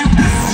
you.